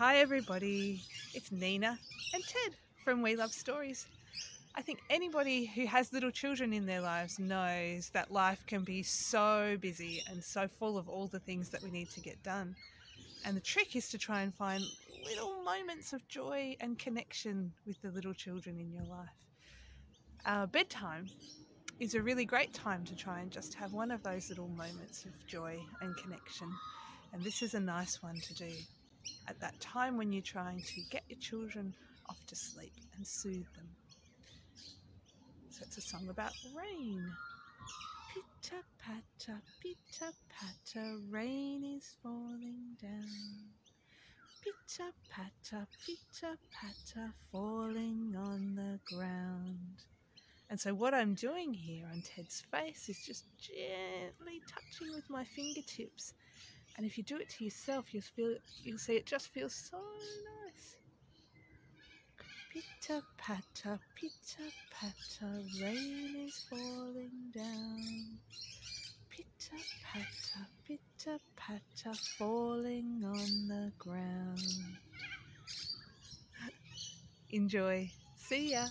Hi, everybody. It's Nina and Ted from We Love Stories. I think anybody who has little children in their lives knows that life can be so busy and so full of all the things that we need to get done. And the trick is to try and find little moments of joy and connection with the little children in your life. Our bedtime is a really great time to try and just have one of those little moments of joy and connection. And this is a nice one to do at that time when you're trying to get your children off to sleep and soothe them. So it's a song about rain. Pitter patter, pitter patter, rain is falling down. Pitter patter, pitter patter, falling on the ground. And so, what I'm doing here on Ted's face is just gently touching with my fingertips and if you do it to yourself, you'll feel you'll see it just feels so nice. Pitter patter, pitter patter, rain is falling down. Pitter patter, pitter patter, falling on the ground. Enjoy. See ya.